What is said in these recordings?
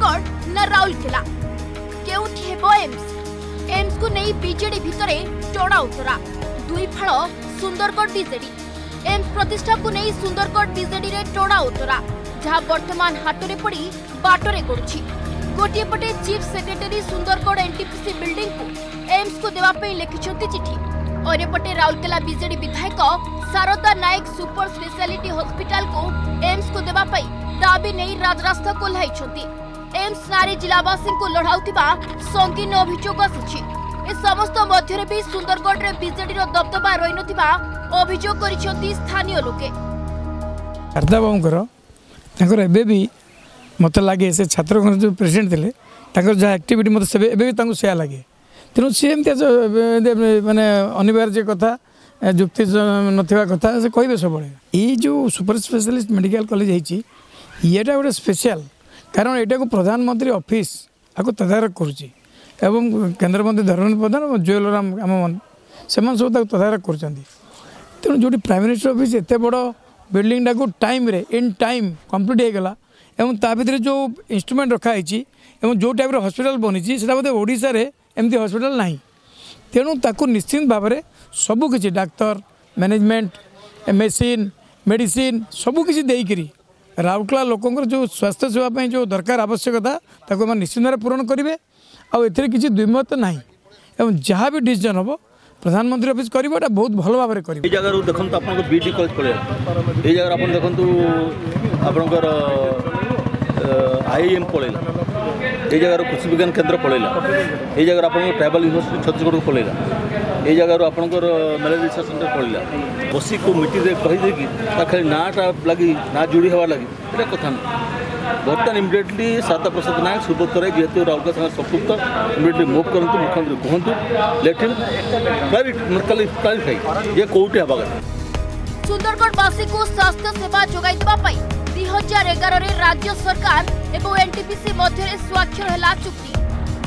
बरगढ़ ना Rourkela Kemps AIIMS को नहीं विजे भितर चढ़ा उतरा दुईफा सुंदरगढ़ विजे एम्स प्रतिष्ठा को नहीं सुंदरगढ़ विजे चढ़ा उतरा जहां बर्तमान हाथ में पड़ बाटर गढ़ुच गोटेपटे chief secretary Sundargarh NTPC building को एम्स को देवाई लिखिं चिठी अनेपटे राउरकेला विजे विधायक Sarada Nayak super speciality hospital को एम्स को देवाई दाबी नहीं राजरास्ता को लाइछंती ଏମ୍ସ ନାଁରେ ଜିଲ୍ଲାବାସୀଙ୍କୁ ଲଢ଼ାଉଥିବା ସଙ୍ଗୀନ ଅଭିଯୋଗ ଆସିଛି ଏ ସମସ୍ତ ମଧ୍ୟରେ ବି ସୁନ୍ଦରଗଡ଼ରେ ବିଜେଡିର ଦବଦବା ରହିନଥିବା ଅଭିଯୋଗ କରିଛନ୍ତି ସ୍ଥାନୀୟ ଲୋକେ ଶାରଦାବାବୁଙ୍କର ତାଙ୍କର ଏବେ ବି ମୋତେ ଲାଗେ ସେ ଛାତ୍ର କଂଗ୍ରେସ ଯେଉଁ ପ୍ରେସିଡେଣ୍ଟ ଥିଲେ ତାଙ୍କର ଯାହା ଆକ୍ଟିଭିଟି ମୋତେ ସେବେ ଏବେ ବି ତାଙ୍କୁ ସେୟା ଲାଗେ ତେଣୁ ସିଏ ଏମିତି ମାନେ ଅନିବାର୍ଯ୍ୟ କଥା ଯୁକ୍ତି ନଥିବା କଥା ସେ କହିବେ ସବୁବେଳେ ଏଇ ଯେଉଁ ସୁପର ସ୍ପେଶାଲିଷ୍ଟ ମେଡ଼ିକାଲ କଲେଜ ହେଇଛି ଇଏଟା ଗୋଟେ ସ୍ପେଶାଲ কারণ এটাকে প্রধানমন্ত্রী অফিস আকু তদারক করছে এবং কেন্দ্রমন্ত্রী ধর্মেন্দ্র প্রধান এবং জুয়েলরাম আম সে সব তাকে তদারক করছেন তেমন যে প্রাইম মিনিষ্টর অফিস এত বড় বিল্ডিংটা টাইমে ইন টাইম কমপ্লিট হয়ে গেল এবং তা ভিতরে যে ইনস্ট্রুমেন্ট রখা হয়েছি এবং যে টাইপের হসপিটাল বনিছি সেটা বোধহয় ওড়শার এমতি হসপিটাল না তেমন তাকে নিশ্চিন্ত ভাবে সবুকিছি কিছু ডাক্তার ম্যানেজমেন্ট মেসিন মেডিসিন সবুকিছি দিয়ে ରାଉରକେଲା ଲୋକଙ୍କର ଯେଉଁ ସ୍ୱାସ୍ଥ୍ୟ ସେବା ପାଇଁ ଯେଉଁ ଦରକାର ଆବଶ୍ୟକତା ତାକୁ ଏମାନେ ନିଶ୍ଚିତ ଭାବରେ ପୂରଣ କରିବେ ଆଉ ଏଥିରେ କିଛି ଦ୍ୱିମତ ନାହିଁ ଏବଂ ଯାହା ବି ଡିସିଜନ୍ ହେବ প্রধানমন্ত্রী অফিস করব এটা বহুত ভালো ভাবে করব এই জায়গার দেখুন আপনার বিডি কলেজ পড়ে এই জায়গার আপনার দেখুন আপনার আইএম পড়ে ये जगार कृषि विज्ञान केन्द्र पलैला ये जगह आप ट्राइबाल यूनिवर्सी छत्तीसगढ़ को पलैला ये जगार आप मेलेरिया रिसर्च सेन्टर पलैला बस को मिट्टी कही खाली नाटा लगी ना जोड़ी हेबा लगी इटा कथ ना बर्तमान इमिडियेटली शारदा प्रसाद नायक सुबोध राय जीत राउका सागर संपुक्त इमिडियेटली मुव करते मुख्यमंत्री कहतु लेटिन क्लारीफाई ये कौटी हाँ सुंदरगढ़ को स्वास्थ्य सेवा जगह ଦୁଇ ହଜାର ଏଗାରରେ ରାଜ୍ୟ ସରକାର ଏବଂ ଏନ୍ଟିପିସି ମଧ୍ୟରେ ସ୍ୱାକ୍ଷର ହେଲା ଚୁକ୍ତି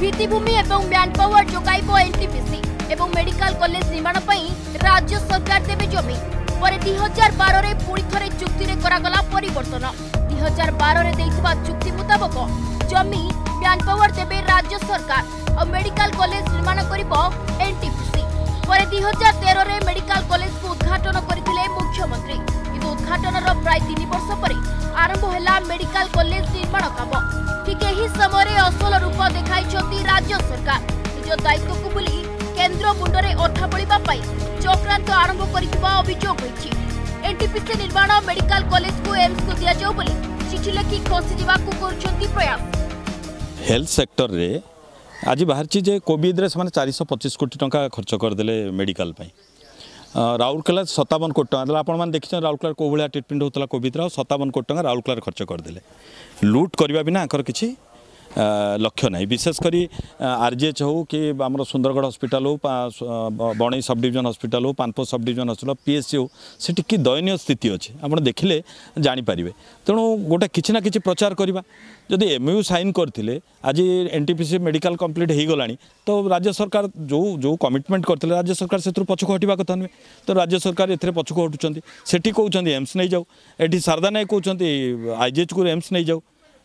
ଭିତ୍ତିଭୂମି ଏବଂ ମ୍ୟାନ୍ ପାୱାର ଯୋଗାଇବ ଏନ୍ଟିପିସି ଏବଂ ମେଡିକାଲ କଲେଜ ନିର୍ମାଣ ପାଇଁ ରାଜ୍ୟ ସରକାର ଦେବେ ଜମି ପରେ ଦୁଇ ହଜାର ବାରରେ ପୁଣି ଥରେ ଚୁକ୍ତିରେ କରାଗଲା ପରିବର୍ତ୍ତନ ଦୁଇ ହଜାର ବାରରେ ଦେଇଥିବା ଚୁକ୍ତି ମୁତାବକ ଜମି ମ୍ୟାନ୍ ପାୱାର ଦେବେ ରାଜ୍ୟ ସରକାର ଆଉ ମେଡିକାଲ କଲେଜ ନିର୍ମାଣ କରିବ ଏନ୍ଟିପିସି ପରେ ଦୁଇ ହଜାର ତେରରେ ମେଡିକାଲ କଲେଜକୁ ଉଦ୍ଘାଟନ କରିଥିଲେ ମୁଖ୍ୟମନ୍ତ୍ରୀ କିନ୍ତୁ ଉଦ୍ଘାଟନର ପ୍ରାୟ ତିନି ବର୍ଷ ପରେ আরম্ভ হেলা মেডিকাল কলেজ নির্মাণ কাম ঠিক এই সময় অসল রূপ দেখাই রাজ্য সরকার নিজ দায়িত্বকু বুলি কেন্দ্র মুন্ডরে অঠা বলিবা পাই চক্রান্ত আরম্ভ করিଥିବା অভিযোগ হয়েছে এনটিপিসি নির্মাণ মেডিকাল কলেজকু এমসকু দিয়াযাও বলি চিঠি লেখি খসি যাওয়াকু করছন্তি প্রয়াস হেলথ সেক্টরে আজি বাহারছি যে কোভিডরে সেমানে চারিশহ পঁচিশ কোটি টঙ্কা খরচ করিদেলে মেডিকাল পাই राहरकेला सतावन कोही भएटमेन्ट हुन्छ कोभिड र सतावन को खर्च गरिदि लुट्टर आँखर कि लक्ष्य ना विशेषकर आरजीएच हो कि आम सुंदरगढ़ हस्पिटा हो बणई सब डिजन हस्पिटा हो पानपो सब डिजन हस्पिटा पीएससी हो सी कि दयनीय स्थित अच्छे आप देखे जापर तेणु गोटे कि प्रचार करवा जदि एम यू सैन करते आज N T P C medical complete हो तो राज्य सरकार जो जो कमिटमेंट करते राज्य सरकार से पछक हटा कथ नुहे तो राज्य सरकार एथेर पछक हटुच्च सेठी कौन एम्स नहीं जाऊ ये शारदा नायक कहते आईजीएच को एम्स नहीं जाऊ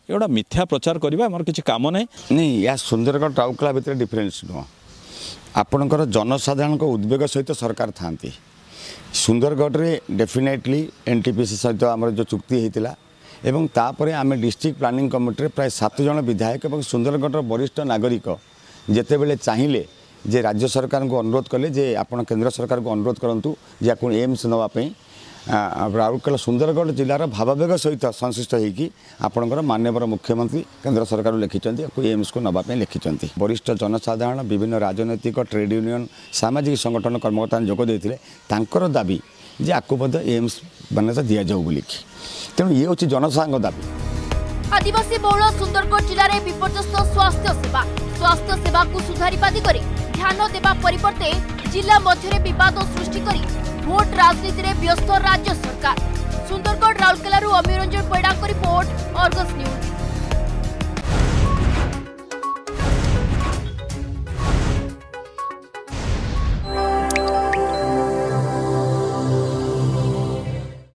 एउटा मिथ्या प्रचार କରିବା ଆମର କିଛି କାମ ନାହିଁ ନାଇଁ ଏହା ସୁନ୍ଦରଗଡ଼ ରାଉରକେଲା ଭିତରେ ଡିଫରେନ୍ସ ନୁହଁ ଆପଣଙ୍କର ଜନସାଧାରଣଙ୍କ ଉଦ୍ବେଗ ସହିତ ସରକାର ଥାଆନ୍ତି ସୁନ୍ଦରଗଡ଼ରେ definitely N T P C ସହିତ ଆମର ଯେଉଁ ଚୁକ୍ତି ହୋଇଥିଲା ଏବଂ ତାପରେ ଆମେ ଡିଷ୍ଟ୍ରିକ୍ଟ ପ୍ଲାନିଂ କମିଟିରେ ପ୍ରାୟ ସାତ ଜଣ ବିଧାୟକ ଏବଂ ସୁନ୍ଦରଗଡ଼ର ବରିଷ୍ଠ ନାଗରିକ ଯେତେବେଳେ ଚାହିଁଲେ ଯେ ରାଜ୍ୟ ସରକାରଙ୍କୁ ଅନୁରୋଧ କଲେ ଯେ ଆପଣ କେନ୍ଦ୍ର ସରକାରଙ୍କୁ ଅନୁରୋଧ କରନ୍ତୁ ଯେ ୟାକୁ ଏମ୍ସ ନେବା ପାଇଁ ରାଉରକେଲା ସୁନ୍ଦରଗଡ଼ ଜିଲ୍ଲାର ଭାବାବେଗ ସହିତ ସଂଶ୍ଳିଷ୍ଟ ହୋଇକି ଆପଣଙ୍କର ମାନ୍ୟବର ମୁଖ୍ୟମନ୍ତ୍ରୀ କେନ୍ଦ୍ର ସରକାର ଲେଖିଛନ୍ତି ଆକୁ ଏମ୍ସକୁ ନେବା ପାଇଁ ଲେଖିଛନ୍ତି ବରିଷ୍ଠ ଜନସାଧାରଣ ବିଭିନ୍ନ ରାଜନୈତିକ ଟ୍ରେଡ୍ ୟୁନିୟନ୍ ସାମାଜିକ ସଂଗଠନ କର୍ମକର୍ତ୍ତାମାନେ ଯୋଗ ଦେଇଥିଲେ ତାଙ୍କର ଦାବି ଯେ ଆକୁ ମଧ୍ୟ ଏମ୍ସ ମାନ୍ୟତା ଦିଆଯାଉ ବୋଲିକି ତେଣୁ ଇଏ ହେଉଛି ଜନସାଧାରଣଙ୍କ ଦାବି ଆଦିବାସୀ ବହୁଳ ସୁନ୍ଦରଗଡ଼ ଜିଲ୍ଲାରେ ବିପର୍ଯ୍ୟସ୍ତ ସ୍ୱାସ୍ଥ୍ୟ ସେବା ସ୍ୱାସ୍ଥ୍ୟ ସେବାକୁ ସୁଧାରିବା ଦିଗରେ ଧ୍ୟାନ ଦେବା ପରିବର୍ତ୍ତେ ଜିଲ୍ଲା ମଧ୍ୟରେ ବିବାଦ ସୃଷ୍ଟି କରି রাজনীতিরে ব্যস্ত রাজ্য সরকার Sundargarh রাউরকেলার Amiranjan Paida report Argus news